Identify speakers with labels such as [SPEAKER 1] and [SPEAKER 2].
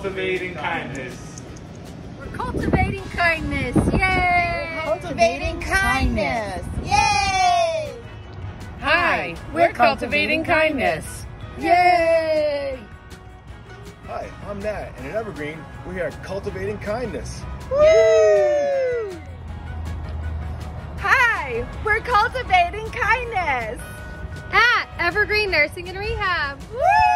[SPEAKER 1] cultivating kindness.
[SPEAKER 2] We're cultivating kindness. Yay!
[SPEAKER 3] Cultivating kindness. Yay!
[SPEAKER 4] Hi, we're cultivating kindness. Yay!
[SPEAKER 5] Hi, I'm Nat, and at Evergreen, we're here cultivating kindness.
[SPEAKER 2] Hi, we're cultivating kindness.
[SPEAKER 6] At Evergreen Nursing and Rehab.
[SPEAKER 2] Woo!